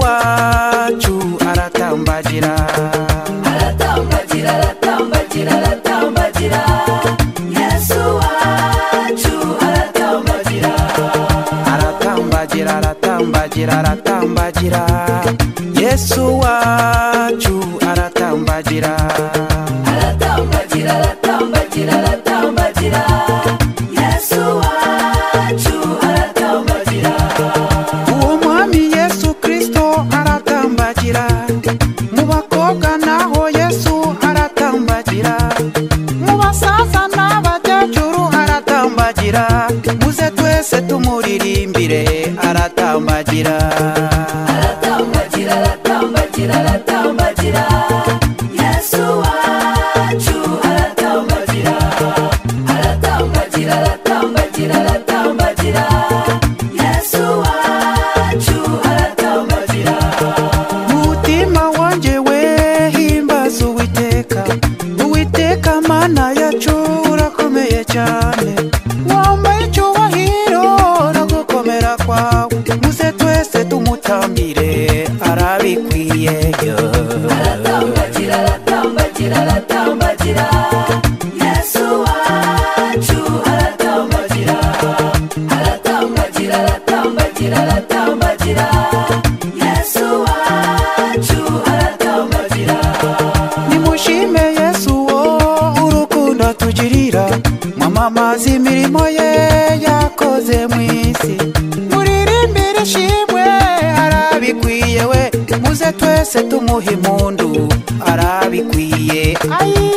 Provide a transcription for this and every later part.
wacu aratambagira. Aratambagira aratambagira aratambagira. Yesu wacu aratambagira. Aratambagira aratambagira aratambagira. Yesu wacu aratambagira. Aratambagira aratambagira aratambagira. Tumuririmbire aratambagira. Aratambagira aratambagira aratambagira. Yesu wacu aratambagira. Aratambagira aratambagira aratambagira. Mwamamaza imirimo ye yakoze mu isi. Muririmbire ishimwe arabikwiye we. Muze twese tumuha impundu arabikwiye. Ayi.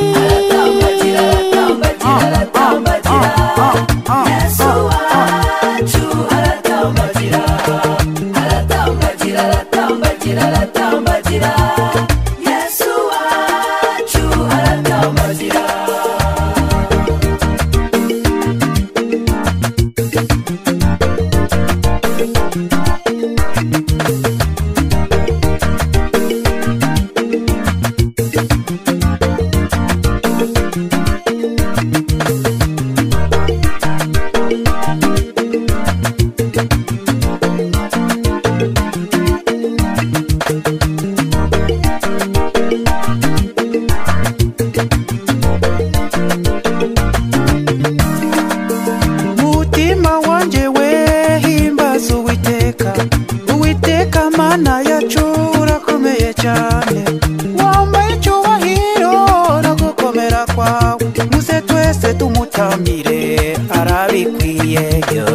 Muze twese tumutambire arabikwiye yo.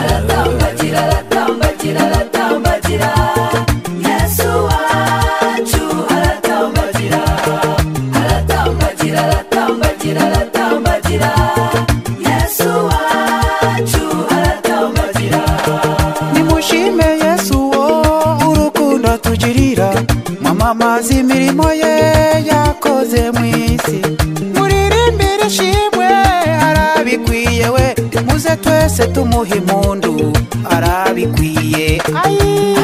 Aratambagira aratambagira aratambagira yesu wacu aratambagira aratambagira aratambagira aratambagira yesu wacu aratambagira nimushime yesu wo urukundo atugirira mwamamaza imirimo ye yakoze mu isi. Ishimwe arabikwiye we. Muze twese tumuha impundu arabikwiye. Ayi.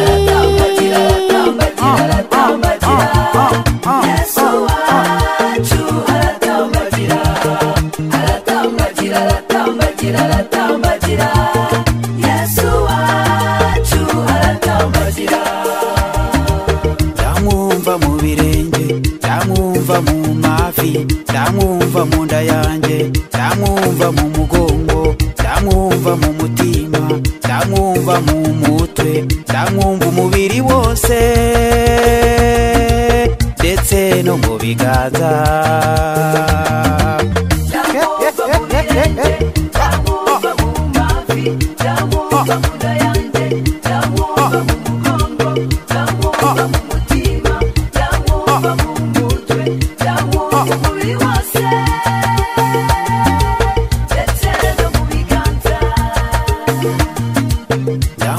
Mavi ndamwumva mu nda yanjye ndamwumva mu mugongo ndamwumva mu mutima ndamwumva mu mutwe ndamwumva umubiri wose ndetse no mu biganza ndamwumva mu mavi ndamwumva mu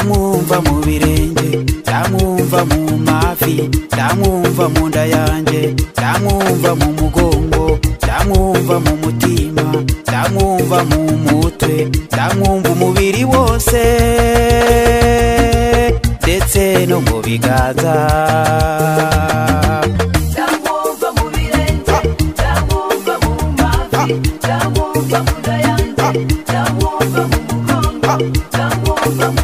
ndamwumva mu birenge ndamwumva mu mavi ndamwumva mu nda yanjye ndamwumva mu mugongo ndamwumva mu mutima ndamwumva mu mutwe ndamwumva umubiri wose. Ndetse no mu biganza. Ndamwumva mu birenge ndamwumva mu mavi ndamwumva mu nda yanjye ndamwumva mu mugongo ndamwumva mu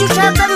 you trapped